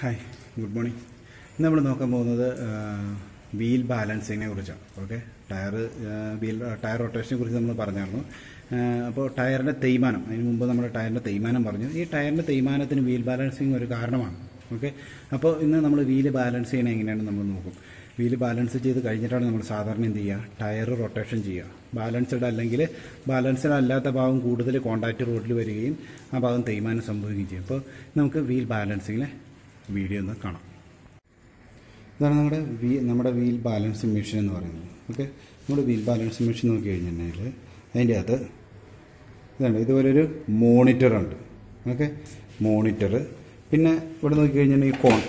Hi good morning ഇന്ന് നമ്മൾ നോക്കാൻ പോകുന്നത് വീൽ ബാലൻസിങ്ങിനെ കുറിച്ചാണ്. ഓക്കെ ടയർ വീൽ ടയർ റൊട്ടേഷനെ കുറിച്ച് നമ്മൾ പറഞ്ഞായിരുന്നു. അപ്പോൾ ടയറിന്റെ തേയ്മാനം അതിന് മുമ്പ് നമ്മൾ ടയറിന്റെ തേയ്മാനം പറഞ്ഞു. ഈ ടയറിന്റെ തേയ്മാനത്തിന് വീൽ ബാലൻസിങ് ഒരു കാരണമാണ്. ഓക്കെ അപ്പോൾ ഇന്ന് നമ്മൾ വീൽ ബാലൻസ് ചെയ്യണത് എങ്ങനെയാണ് നമ്മൾ നോക്കും. വീൽ ബാലൻസ് ചെയ്ത് കഴിഞ്ഞിട്ടാണ് നമ്മൾ സാധാരണ എന്ത് ചെയ്യുക? ടയർ റൊട്ടേഷൻ ചെയ്യുക. ബാലൻസ്ഡ് അല്ലെങ്കിൽ ബാലൻസ്ഡ് അല്ലാത്ത ഭാഗം കൂടുതൽ കോൺടാക്റ്റ് റോഡിൽ വരികയും ആ ഭാഗം തേയ്മാനം സംഭവിക്കുകയും ചെയ്യും. അപ്പോൾ നമുക്ക് വീൽ ബാലൻസിങ്ങിലെ വീഡിയോ ഒന്ന് കാണാം. ഇതാണ് നമ്മുടെ വീ നമ്മുടെ വീൽ ബാലൻസിങ് മെഷീൻ എന്ന് പറയുന്നത്. ഓക്കെ? നമ്മുടെ വീൽ ബാലൻസിങ് മെഷീൻ നോക്കി കഴിഞ്ഞിട്ടുണ്ടെങ്കിൽ അതിന്റെ അകത്ത് ഇതാണ് ഇതുപോലൊരു മോണിറ്ററുണ്ട് ഓക്കെ? മോണിറ്റർ. പിന്നെ ഇവിടെ നോക്കി കഴിഞ്ഞിട്ടുണ്ടെങ്കിൽ കോൺ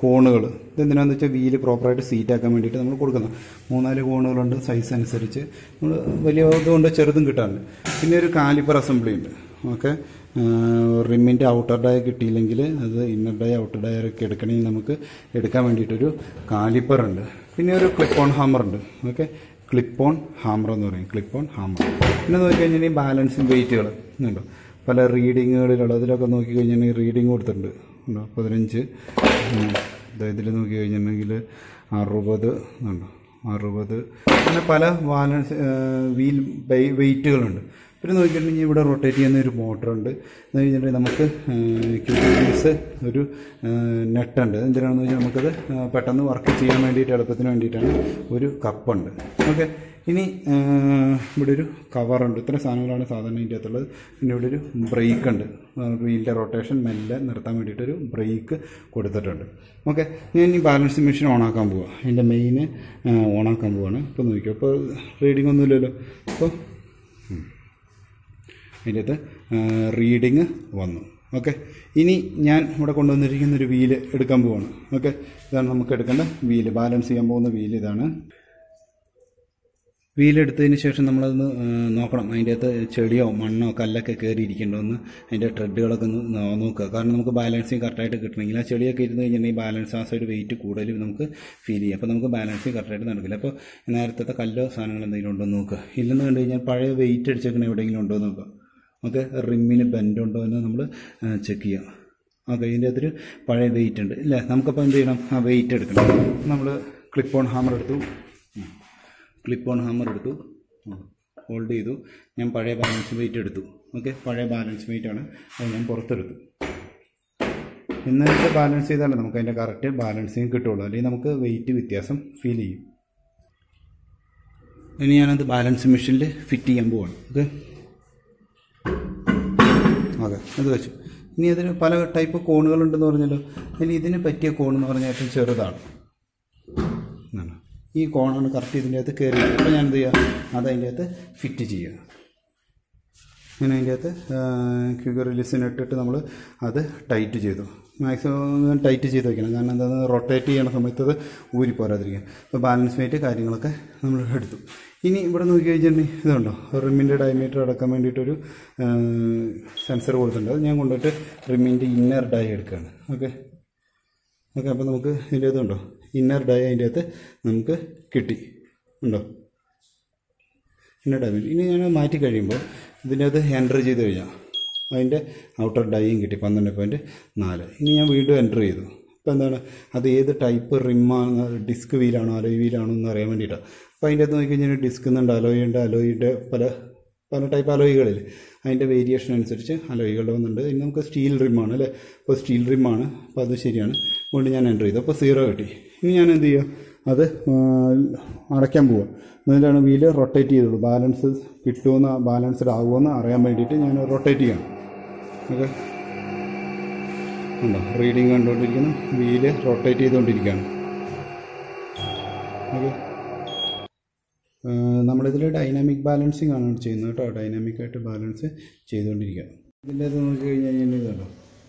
കോണുകൾ. ഇതെന്തിനാന്ന് വെച്ചാൽ വീൽ പ്രോപ്പറായിട്ട് സീറ്റാക്കാൻ വേണ്ടിയിട്ട് നമ്മൾ കൊടുക്കുന്നത് മൂന്നാൽ കോണുകളുണ്ട് സൈസ് അനുസരിച്ച്. നമ്മൾ വലിയ ഇതുകൊണ്ട് ചെറുതും കിട്ടാറുണ്ട്. പിന്നെ ഒരു കാലിപ്പർ അസംബ്ലി ഉണ്ട്. ഓക്കെ? റിമ്മിന്റെ ഔട്ടർ ഡയർ കിട്ടിയില്ലെങ്കിൽ അത് ഇന്നർ ഡയർ ഔട്ടർ ഡയർ ഒക്കെ എടുക്കണമെങ്കിൽ നമുക്ക് എടുക്കാൻ വേണ്ടിയിട്ടൊരു കാലിപ്പർ ഉണ്ട്. പിന്നെ ഒരു ക്ലിപ്പ് ഓൺ ഹാമർ ഉണ്ട്. ഓക്കെ? ക്ലിപ്പ് ഓൺ ഹാമർ എന്ന് പറയും. ക്ലിപ്പ് ഓൺ ഹാമർ പിന്നെ നോക്കി കഴിഞ്ഞാൽ ബാലൻസിങ് വെയിറ്റുകൾ ഉണ്ടോ? പല റീഡിങ്ങുകളിലുള്ള അതിലൊക്കെ നോക്കി കഴിഞ്ഞാൽ റീഡിങ് കൊടുത്തിട്ടുണ്ട്. ഉണ്ടോ? പതിനഞ്ച്. ഇതിൽ നോക്കി കഴിഞ്ഞിട്ടുണ്ടെങ്കിൽ അറുപത്. ഉണ്ടോ? അറുപത്. പിന്നെ പല ബാലൻസ് വീൽ വെയിറ്റുകളുണ്ട് പിന്നെ നോക്കിയിട്ടുണ്ടെങ്കിൽ ഇവിടെ റൊട്ടേറ്റ് ചെയ്യുന്ന ഒരു മോട്ടറുണ്ട് എന്ന് കഴിഞ്ഞിട്ടുണ്ടെങ്കിൽ നമുക്ക് ക്യൂബീസ് ഒരു നെട്ടുണ്ട് എന്തിനാണെന്ന് വെച്ചാൽ നമുക്കത് പെട്ടെന്ന് വർക്ക് ചെയ്യാൻ വേണ്ടിയിട്ട് എളുപ്പത്തിന് വേണ്ടിയിട്ടാണ് ഒരു കപ്പുണ്ട് ഓക്കെ ഇനി ഇവിടെ ഒരു കവറുണ്ട് ഇത്ര സാധനങ്ങളാണ് സാധാരണ ഇതിന്റെ അകത്തുള്ളത്. പിന്നെ ഇവിടെ ഒരു ബ്രേക്ക് ഉണ്ട്. വീലിന്റെ റൊട്ടേഷൻ മെല്ലെ നിർത്താൻ വേണ്ടിയിട്ടൊരു ബ്രേക്ക് കൊടുത്തിട്ടുണ്ട്. ഓക്കെ ഞാൻ ഇനി ബാലൻസിങ് മെഷീൻ ഓണാക്കാൻ പോവാം. അതിന്റെ മെയിൻ ഓണാക്കാൻ പോവാണ്. ഇപ്പോൾ നോക്കിയോ ഇപ്പോൾ റീഡിംഗ് ഒന്നുമില്ലല്ലോ. അപ്പോൾ അതിന്റെ റീഡിങ് വന്നു. ഓക്കെ ഇനി ഞാൻ ഇവിടെ കൊണ്ടുവന്നിരിക്കുന്ന ഒരു വീൽ എടുക്കാൻ പോവാണ്. ഓക്കെ ഇതാണ് നമുക്ക് എടുക്കേണ്ട വീൽ ബാലൻസ് ചെയ്യാൻ പോകുന്ന വീൽ ഇതാണ്. വീലെടുത്തതിന് ശേഷം നമ്മളതൊന്ന് നോക്കണം. അതിന്റെ അകത്ത് ചെടിയോ മണ്ണോ കല്ലൊക്കെ കയറിയിരിക്കേണ്ടതെന്ന് അതിന്റെ ട്രെഡുകളൊക്കെ ഒന്ന് നോക്കുക. കാരണം നമുക്ക് ബാലൻസിങ് കറക്റ്റായിട്ട് കിട്ടണമെങ്കിൽ ആ ചെടിയൊക്കെ ഇരുന്ന് കഴിഞ്ഞിട്ടുണ്ടെങ്കിൽ ബാലൻസ് ആ സൈഡ് വെയിറ്റ് കൂടുതലും നമുക്ക് ഫീൽ ചെയ്യും. അപ്പോൾ നമുക്ക് ബാലൻസിങ് കറക്റ്റായിട്ട് നടക്കില്ല. അപ്പോൾ നേരത്തെ കല്ലോ സാധനങ്ങളോ എന്തെങ്കിലും ഉണ്ടോ എന്ന് നോക്കുക. ഇല്ലെന്ന് കണ്ടു കഴിഞ്ഞാൽ പഴയ വെയിറ്റ് അടിച്ചേക്കണ എവിടെയെങ്കിലും ഉണ്ടോ എന്ന് നോക്കുക. ഓക്കെ റിമ്മിന് ബെൻഡുണ്ടോ എന്ന് നമ്മൾ ചെക്ക് ചെയ്യാം. ഓക്കെ ഇതിന്റെ അകത്തൊരു പഴയ വെയിറ്റ് ഉണ്ട്. ഇല്ലേ? നമുക്കപ്പോൾ എന്ത് ചെയ്യണം? ആ വെയിറ്റ് എടുക്കണം. നമ്മൾ ക്ലിപ്പ് ഓൺ ഹാമർ എടുത്തു. ക്ലിപ്പ് ഓൺ ഹാമർ എടുത്തു. ഹോൾഡ് ചെയ്തു. ഞാൻ പഴയ ബാലൻസ് വെയിറ്റ് എടുത്തു. ഓക്കെ? പഴയ ബാലൻസ് വെയിറ്റ് ആണ്. അത് ഞാൻ പുറത്തെടുത്തു. എന്നിട്ട് ബാലൻസ് ചെയ്താലേ നമുക്ക് അതിന്റെ കറക്റ്റ് ബാലൻസിങ് കിട്ടുള്ളൂ അല്ലെങ്കിൽ നമുക്ക് വെയിറ്റ് വ്യത്യാസം ഫീൽ ചെയ്യും. ഇനി ഞാനത് ബാലൻസ് മെഷീനിൽ ഫിറ്റ് ചെയ്യാൻ പോവാണ്. ഓക്കെ? ഓക്കെ അത് വെച്ചു. ഇനി അതിന് പല ടൈപ്പ് കോണുകളുണ്ടെന്ന് പറഞ്ഞല്ലോ. അതിൽ ഇതിന് പറ്റിയ കോൺ എന്ന് പറഞ്ഞാൽ ഏറ്റവും ചെറുതാണ്. ഈ കോണാണ് കറക്റ്റ് ഇതിന്റെ അകത്ത് കയറി അപ്പോൾ ഞാൻ എന്ത് ചെയ്യുക അത് അതിന്റെ അകത്ത് ഫിറ്റ് ചെയ്യുക. ഞാൻ അതിന്റെ അകത്ത് ക്യൂഗർ റിലീസിന് ഇട്ടിട്ട് നമ്മൾ അത് ടൈറ്റ് ചെയ്തു. മാക്സിമം ടൈറ്റ് ചെയ്ത് വയ്ക്കണം കാരണം എന്താണെന്ന് റൊട്ടേറ്റ് ചെയ്യണ സമയത്ത് അത് ഊരി പോരാതിരിക്കാൻ. അപ്പോൾ ബാലൻസ് വെയിറ്റ് കാര്യങ്ങളൊക്കെ നമ്മൾ എടുത്തു. ഇനി ഇവിടെ നോക്കി കഴിഞ്ഞിട്ടുണ്ടെങ്കിൽ ഇതുണ്ടോ? റിമ്മിന്റെ ഡയമീറ്റർ അടക്കാൻ വേണ്ടിയിട്ടൊരു സെൻസർ കൊടുത്തിട്ടുണ്ട്. അത് ഞാൻ കൊണ്ടുപോയിട്ട് റിമ്മിന്റെ ഇന്നർ ഡൈ എടുക്കുകയാണ്. ഓക്കെ? ഓക്കെ അപ്പോൾ നമുക്ക് ഇതിന്റെ ഇതുണ്ടോ? ഇന്നർ ഡൈ അതിന്റെ അകത്ത് നമുക്ക് കിട്ടി. ഉണ്ടോ? ഇന്നർ ഡൈ ഇനി ഞാൻ മാറ്റി കഴിയുമ്പോൾ ഇതിന്റെ അകത്ത് എന്റർ ചെയ്ത് കഴിഞ്ഞാൽ അതിന്റെ ഔട്ടർ ഡൈയും കിട്ടി പന്ത്രണ്ട് പോയിന്റ് നാല്. ഇനി ഞാൻ വീണ്ടും എന്റർ ചെയ്തു. അപ്പോൾ എന്താണ്? അത് ഏത് ടൈപ്പ് റിമ്മാണ് ഡിസ്ക് വീലാണോ അലോയ് വീലാണോ എന്ന് അറിയാൻ വേണ്ടിയിട്ടാണ് അപ്പോൾ അതിന്റെ അകത്ത് നോക്കിക്കഴിഞ്ഞാൽ ഡിസ്ക് എന്നുണ്ട് അലോയ് ഉണ്ട് അലോയിന്റെ പല പല ടൈപ്പ് അലോയികളിൽ അതിന്റെ വേരിയേഷൻ അനുസരിച്ച് അലോയികളുടെ വന്നിട്ടുണ്ട്. ഇനി നമുക്ക് സ്റ്റീൽ റിമ്മാണ് അല്ലേ? അപ്പോൾ സ്റ്റീൽ റിമ്മാണ് അപ്പോൾ അത് ശരിയാണ്. അതുകൊണ്ട് ഞാൻ എന്റർ ചെയ്തു. അപ്പോൾ സീറോ കിട്ടി. ഇനി ഞാൻ എന്ത് ചെയ്യുക അത് അടയ്ക്കാൻ പോവുക എന്നിട്ടാണ് വീൽ റൊട്ടേറ്റ് ചെയ്തുള്ളൂ ബാലൻസ് കിട്ടുമെന്ന് ബാലൻസ്ഡ് ആകുമെന്ന് അറിയാൻ വേണ്ടിയിട്ട് ഞാൻ റൊട്ടേറ്റ് ചെയ്യണം. ഓക്കെ ഉണ്ടോ? റീഡിങ് കണ്ടുകൊണ്ടിരിക്കുന്നു. വീൽ റൊട്ടേറ്റ് ചെയ്തുകൊണ്ടിരിക്കുകയാണ്. ഓക്കെ നമ്മളിതിൽ ഡൈനാമിക് ബാലൻസിങ് ആണ് ചെയ്യുന്നത് കേട്ടോ. ഡൈനാമിക് ആയിട്ട് ബാലൻസ് ചെയ്തുകൊണ്ടിരിക്കുക ഇതിന്റെ അത് നോക്കി കഴിഞ്ഞ് കഴിഞ്ഞാൽ ഇതുണ്ടോ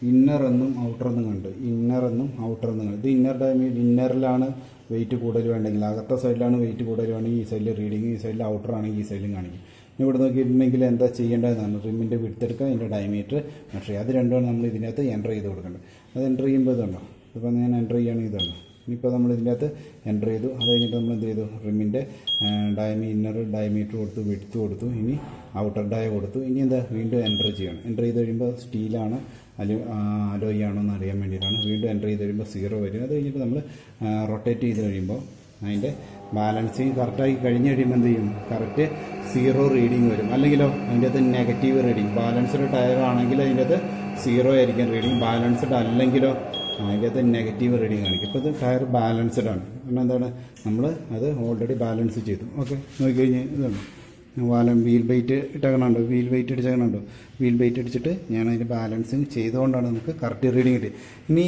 ഇന്നർ എന്നും ഔട്ടർ എന്നും കണ്ട്. ഇന്നർ എന്നും ഔട്ടർ എന്നും കണ്ട്. ഇത് ഇന്നർ ഡൈമി ഇന്നറിലാണ് വെയിറ്റ് കൂടുതൽ വേണ്ടെങ്കിൽ അകത്തെ സൈഡിലാണ് വെയിറ്റ് കൂടുതൽ വേണമെങ്കിൽ ഈ സൈഡിൽ റീഡിങ് ഈ സൈഡിൽ ഔട്ടർ ആണെങ്കിൽ ഈ സൈഡിലും കാണിക്കും. ഇവിടെ നോക്കിയിട്ടുണ്ടെങ്കിൽ എന്താ ചെയ്യേണ്ടതെന്നാണ് റിമ്മിന്റെ വിടുത്തെടുക്കുക അതിന്റെ ഡയമീറ്റർ മെഷർ അത് രണ്ടുമാണ് നമ്മൾ ഇതിനകത്ത് എന്റർ ചെയ്ത് കൊടുക്കേണ്ടത്. അത് എന്റർ ചെയ്യുമ്പോൾ ഇതുണ്ടോ? ഇപ്പോൾ ഞാൻ എന്റർ ചെയ്യുകയാണെങ്കിൽ ഇതുണ്ടോ? ഇനിയിപ്പോൾ നമ്മൾ ഇതിന്റെ അകത്ത് എന്റർ ചെയ്തു. അത് കഴിഞ്ഞിട്ട് നമ്മൾ എന്ത് ചെയ്തു? റിമ്മിന്റെ ഡയമി ഇന്നർ ഡയമീറ്റർ കൊടുത്തു വെടുത്ത് കൊടുത്തു. ഇനി ഔട്ടർ ഡയ കൊടുത്തു. ഇനി എന്താ? വീണ്ടും എന്റർ ചെയ്യണം. എന്റർ ചെയ്ത് കഴിയുമ്പോൾ സ്റ്റീലാണ് അലു അലോയി ആണോ എന്ന് അറിയാൻ വേണ്ടിയിട്ടാണ്. വീണ്ടും എന്റർ ചെയ്ത് കഴിയുമ്പോൾ സീറോ വരും. അത് കഴിഞ്ഞിട്ട് നമ്മൾ റൊട്ടേറ്റ് ചെയ്ത് കഴിയുമ്പോൾ അതിന്റെ ബാലൻസിങ് കറക്റ്റായി കഴിഞ്ഞ് കഴിയുമ്പോൾ എന്ത് ചെയ്യും? കറക്റ്റ് സീറോ റീഡിങ് വരും. അല്ലെങ്കിലോ അതിന്റെ അകത്ത് നെഗറ്റീവ് റീഡിങ് ബാലൻസ്ഡ് ടയർ ആണെങ്കിൽ അതിന്റെ അകത്ത് സീറോ ആയിരിക്കും റീഡിങ് ബാലൻസ്ഡ് അല്ലെങ്കിലോ അതിന്റെ അകത്ത് നെഗറ്റീവ് റീഡിങ് കാണിക്കും ഇപ്പോൾ ഇത് ടയർ ബാലൻസ്ഡ് ആണ്. കാരണം എന്താണ്? നമ്മൾ അത് ഓൾറെഡി ബാലൻസ് ചെയ്തു. ഓക്കെ നോക്കിക്കഴിഞ്ഞ് ഇതാണ്. വാലം വീൽ വെയിറ്റ് ഇട്ടേക്കണുണ്ടോ? വീൽ വെയിറ്റ് അടിച്ചേക്കണുണ്ടോ വീൽ വെയിറ്റ് അടിച്ചിട്ട് ഞാൻ അതിന്റെ ബാലൻസിങ് ചെയ്തുകൊണ്ടാണ് നമുക്ക് കറക്റ്റ് റീഡിങ് കിട്ടിയത്. ഇനി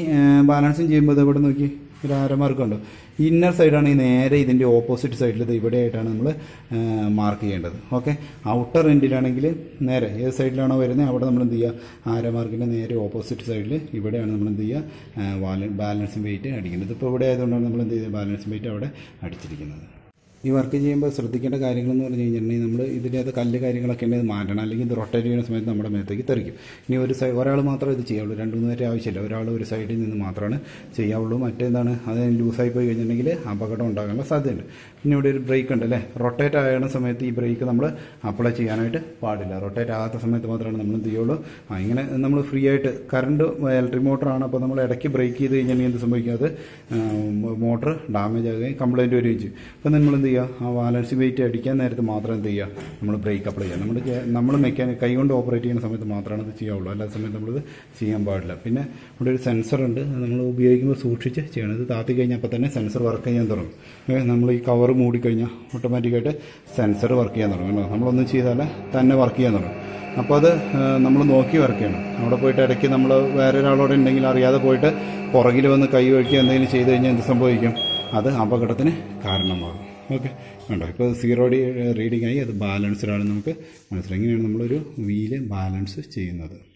ബാലൻസിങ് ചെയ്യുമ്പോൾ അത് എവിടെ നോക്കി? ഒരു ആരമാർക്കുണ്ടോ ഇന്നർ സൈഡാണ് ഈ നേരെ ഇതിന്റെ ഓപ്പോസിറ്റ് സൈഡിൽ ഇവിടെ ആയിട്ടാണ് നമ്മൾ മാർക്ക് ചെയ്യേണ്ടത്. ഓക്കെ ഔട്ടർ എൻഡിലാണെങ്കിൽ നേരെ ഏത് സൈഡിലാണോ വരുന്നത് അവിടെ നമ്മൾ എന്ത് ചെയ്യുക? ആരമാർക്കിന്റെ നേരെ ഓപ്പോസിറ്റ് സൈഡിൽ ഇവിടെയാണ് നമ്മൾ എന്ത് ചെയ്യുക? ബാലൻസിങ് വെയിറ്റ് അടിക്കുന്നത്. ഇപ്പോൾ ഇവിടെ ആയതുകൊണ്ടാണ് നമ്മൾ എന്ത് ചെയ്യുന്നത്? ബാലൻസിങ് വെയിറ്റ് അവിടെ അടിച്ചിരിക്കുന്നത്. ഈ വർക്ക് ചെയ്യുമ്പോൾ ശ്രദ്ധിക്കേണ്ട കാര്യങ്ങളെന്ന് പറഞ്ഞു കഴിഞ്ഞിട്ടുണ്ടെങ്കിൽ നമ്മൾ ഇതിന്റെ അത് കല്ല് കാര്യങ്ങളൊക്കെ ഉണ്ടെങ്കിൽ മാറ്റണം. അല്ലെങ്കിൽ ഇത് റൊട്ടേറ്റ് ചെയ്യുന്ന സമയത്ത് നമ്മുടെ മേത്തേക്ക് തെറിക്കും. ഇനി ഒരു സൈഡ് ഒരാൾ മാത്രമേ ഇത് ചെയ്യാവുള്ളൂ. രണ്ട് മൂന്ന് പേരെ ആവശ്യമില്ല. ഒരാൾ ഒരു സൈഡിൽ നിന്ന് മാത്രമാണ് ചെയ്യാവുള്ളൂ. മറ്റേതാണ് അത് ലൂസായി പോയി കഴിഞ്ഞിട്ടുണ്ടെങ്കിൽ അപകടം ഉണ്ടാകാനുള്ള സാധ്യതയുണ്ട്. പിന്നെ ഇവിടെ ഒരു ബ്രേക്ക് ഉണ്ട് അല്ലേ? റൊട്ടേറ്റ് ആകുന്ന സമയത്ത് ഈ ബ്രേക്ക് നമ്മൾ അപ്ലൈ ചെയ്യാനായിട്ട് പാടില്ല. റൊട്ടേറ്റ് ആകാത്ത സമയത്ത് മാത്രമാണ് നമ്മൾ എന്ത് ചെയ്യുള്ളൂ? ആ ഇങ്ങനെ നമ്മൾ ഫ്രീ ആയിട്ട് കറണ്ട് ഇലക്ട്രിക് മോട്ടറാണ് അപ്പോൾ നമ്മൾ ഇടയ്ക്ക് ബ്രേക്ക് ചെയ്ത് കഴിഞ്ഞാൽ എന്ത് സംഭവിക്കും? അത് മോട്ടർ ഡാമേജ് ആകുകയും കംപ്ലൈന്റ് വരികയും ചെയ്യും. അപ്പം നമ്മൾ എന്ത് ചെയ്യുക. ആ ബാലൻസ് വെയിറ്റ് അടിക്കാൻ നേരത്ത് മാത്രം എന്ത് ചെയ്യുക? നമ്മൾ ബ്രേക്ക് അപ്ലൈ ചെയ്യുക. നമ്മൾ നമ്മൾ മെക്കാനിക് കൈ കൊണ്ട് ഓപ്പറേറ്റ് ചെയ്യുന്ന സമയത്ത് മാത്രമാണ് ഇത് ചെയ്യാവുള്ളൂ. അല്ലാത്ത സമയത്ത് നമ്മളിത് ചെയ്യാൻ പാടില്ല. പിന്നെ ഇവിടെ ഒരു സെൻസർ ഉണ്ട് നമ്മൾ ഉപയോഗിക്കുമ്പോൾ സൂക്ഷിച്ച് ചെയ്യണം. ഇത് താത്തി കഴിഞ്ഞാൽ അപ്പോൾ തന്നെ സെൻസർ വർക്ക് ചെയ്യാൻ തുടങ്ങും. നമ്മൾ ഈ കവർ മൂടിക്കഴിഞ്ഞാൽ ഓട്ടോമാറ്റിക്കായിട്ട് സെൻസർ വർക്ക് ചെയ്യാൻ തുടങ്ങും. കേട്ടോ നമ്മളൊന്നും ചെയ്താൽ തന്നെ വർക്ക് ചെയ്യാൻ തുടങ്ങും. അപ്പോൾ അത് നമ്മൾ നോക്കി വർക്ക് ചെയ്യണം. അവിടെ പോയിട്ട് ഇടയ്ക്ക് നമ്മൾ വേറെ ഒരാളോട് ഉണ്ടെങ്കിൽ അറിയാതെ പോയിട്ട് പുറകിൽ വന്ന് കൈ വഴിക്കുക എന്തെങ്കിലും ചെയ്തു കഴിഞ്ഞാൽ എന്ത് സംഭവിക്കും? അത് അപകടത്തിന് കാരണമാകും. ഓക്കെ. വേണ്ടോ ഇപ്പോൾ സീറോ ഡി റീഡിംഗ് ആയി. അത് ബാലൻസ്ഡ് ആണ് നമുക്ക് മനസ്സിലായി. ഇങ്ങനെയാണ് നമ്മളൊരു വീൽ ബാലൻസ് ചെയ്യുന്നത്.